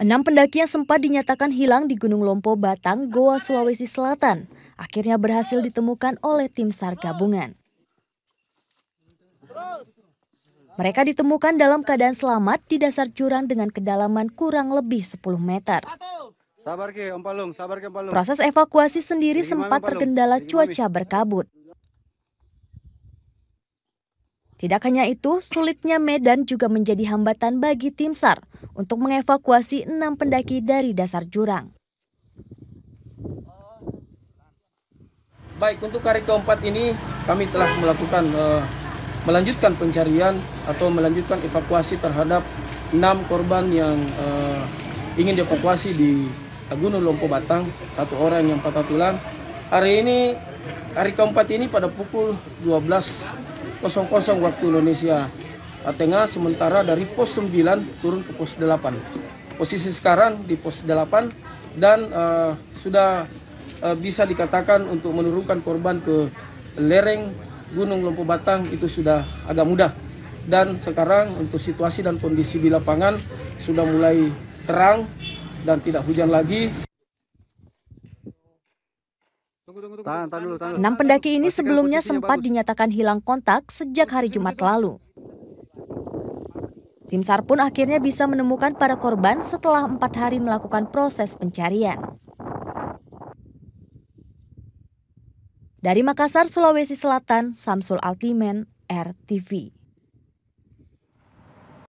Enam pendaki yang sempat dinyatakan hilang di Gunung Lompo Batang, Goa, Sulawesi Selatan, akhirnya berhasil ditemukan oleh tim SAR gabungan. Mereka ditemukan dalam keadaan selamat di dasar jurang dengan kedalaman kurang lebih 10 meter. Proses evakuasi sendiri sempat terkendala cuaca berkabut. Tidak hanya itu, sulitnya medan juga menjadi hambatan bagi tim SAR untuk mengevakuasi enam pendaki dari dasar jurang. Baik, untuk hari keempat ini kami telah melakukan uh, melanjutkan pencarian atau melanjutkan evakuasi terhadap enam korban yang uh, ingin dievakuasi di Gunung Lompo Batang, satu orang yang patah tulang. Hari ini, hari keempat ini pada pukul 12 00 waktu Indonesia Tengah sementara dari pos 9 turun ke pos 8. Posisi sekarang di pos 8 dan uh, sudah uh, bisa dikatakan untuk menurunkan korban ke lereng Gunung Lompo Batang itu sudah agak mudah. Dan sekarang untuk situasi dan kondisi di lapangan sudah mulai terang dan tidak hujan lagi. Enam pendaki ini sebelumnya sempat dinyatakan hilang kontak sejak hari Jumat lalu. Tim SAR pun akhirnya bisa menemukan para korban setelah empat hari melakukan proses pencarian. Dari Makassar, Sulawesi Selatan, Samsul Altimen, RTV.